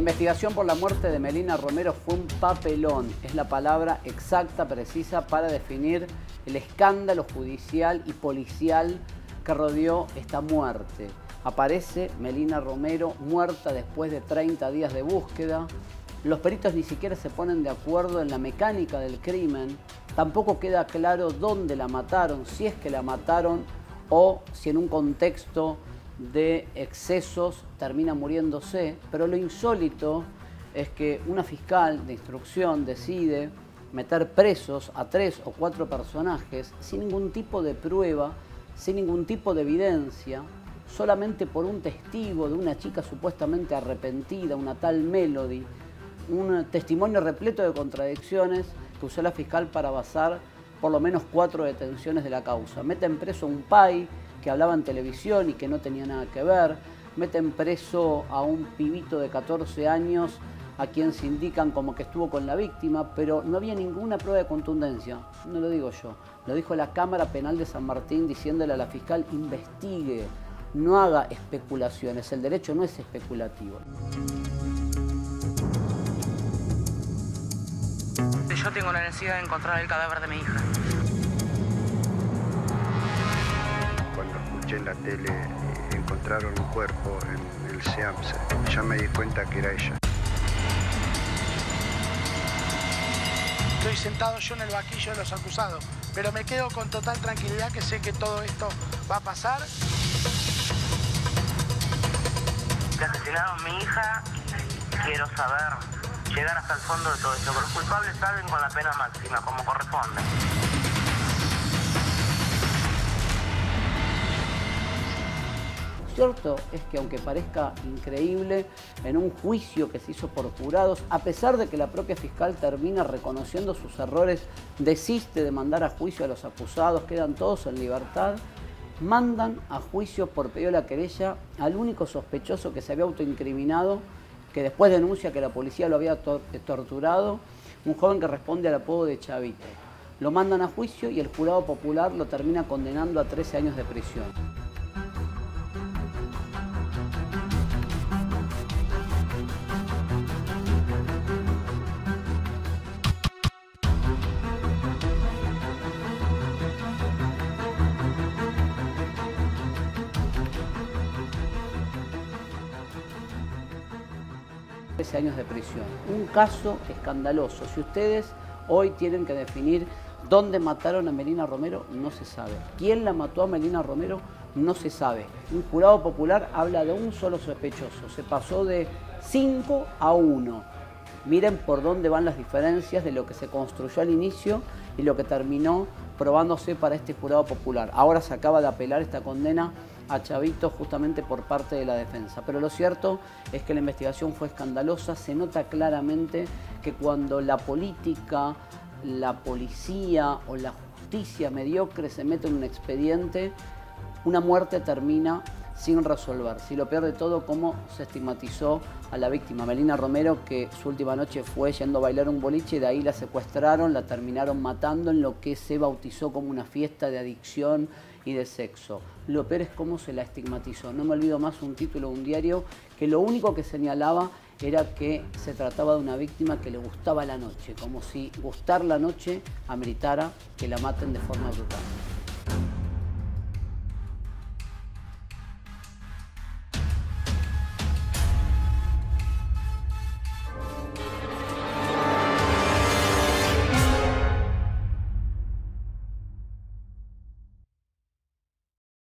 investigación por la muerte de Melina Romero fue un papelón. Es la palabra exacta, precisa, para definir el escándalo judicial y policial que rodeó esta muerte. Aparece Melina Romero muerta después de 30 días de búsqueda. Los peritos ni siquiera se ponen de acuerdo en la mecánica del crimen. Tampoco queda claro dónde la mataron, si es que la mataron o si en un contexto de excesos termina muriéndose, pero lo insólito es que una fiscal de instrucción decide meter presos a tres o cuatro personajes sin ningún tipo de prueba, sin ningún tipo de evidencia, solamente por un testigo de una chica supuestamente arrepentida, una tal Melody, un testimonio repleto de contradicciones que usó la fiscal para basar por lo menos cuatro detenciones de la causa. Meten preso a un PAI que hablaba en televisión y que no tenía nada que ver. Meten preso a un pibito de 14 años a quien se indican como que estuvo con la víctima, pero no había ninguna prueba de contundencia. No lo digo yo, lo dijo la Cámara Penal de San Martín diciéndole a la fiscal investigue, no haga especulaciones, el derecho no es especulativo. Yo tengo la necesidad de encontrar el cadáver de mi hija. En la tele encontraron un cuerpo en el SEAMSE. Ya me di cuenta que era ella. Estoy sentado yo en el vaquillo de los acusados, pero me quedo con total tranquilidad que sé que todo esto va a pasar. Que asesinaron a mi hija quiero saber, llegar hasta el fondo de todo esto. Los culpables salen con la pena máxima, como corresponde. Cierto es que aunque parezca increíble, en un juicio que se hizo por jurados, a pesar de que la propia fiscal termina reconociendo sus errores, desiste de mandar a juicio a los acusados, quedan todos en libertad, mandan a juicio por pedido de la querella al único sospechoso que se había autoincriminado, que después denuncia que la policía lo había torturado, un joven que responde al apodo de Chavito. Lo mandan a juicio y el jurado popular lo termina condenando a 13 años de prisión. 13 años de prisión. Un caso escandaloso. Si ustedes hoy tienen que definir dónde mataron a Melina Romero, no se sabe. ¿Quién la mató a Melina Romero? No se sabe. Un jurado popular habla de un solo sospechoso. Se pasó de 5 a 1. Miren por dónde van las diferencias de lo que se construyó al inicio y lo que terminó probándose para este jurado popular. Ahora se acaba de apelar esta condena a Chavito justamente por parte de la defensa. Pero lo cierto es que la investigación fue escandalosa, se nota claramente que cuando la política, la policía o la justicia mediocre se mete en un expediente, una muerte termina sin resolver. Si lo peor de todo, cómo se estigmatizó a la víctima, Melina Romero, que su última noche fue yendo a bailar un boliche de ahí la secuestraron, la terminaron matando en lo que se bautizó como una fiesta de adicción y de sexo. Lo peor es cómo se la estigmatizó. No me olvido más un título de un diario que lo único que señalaba era que se trataba de una víctima que le gustaba la noche, como si gustar la noche ameritara que la maten de forma brutal.